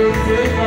Music